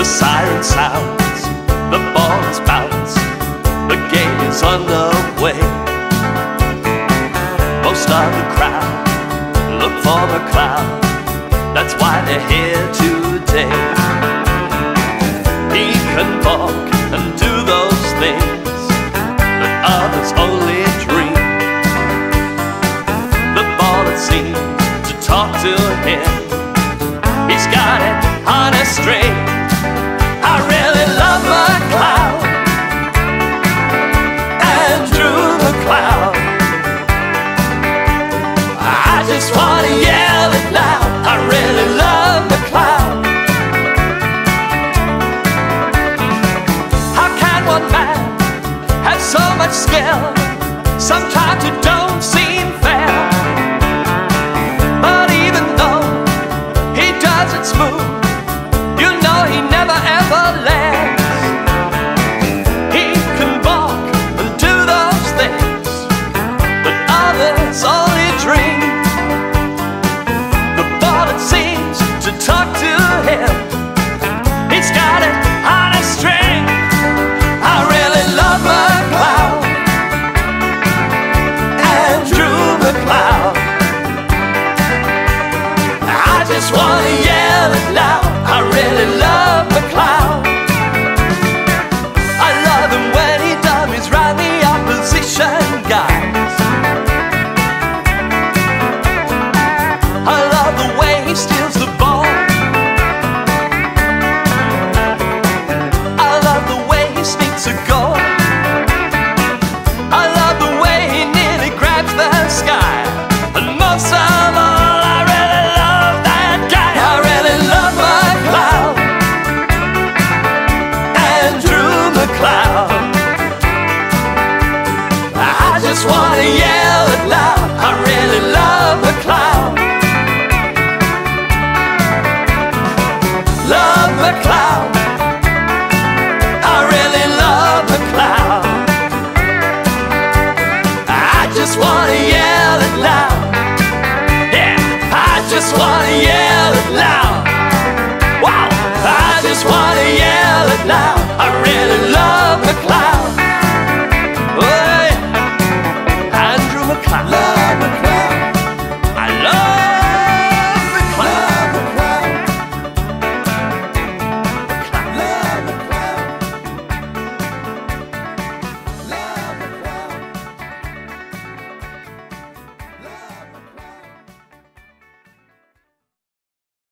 The siren sounds, the ball is bounced, the game is underway. Most of the crowd look for the clown, that's why they're here today. He can walk and do those things that others only dream. The ball that seems to talk to him, he's got it on a string. get. Sometimes you don't see. wanna yell it loud. Yeah, I just wanna yell it loud.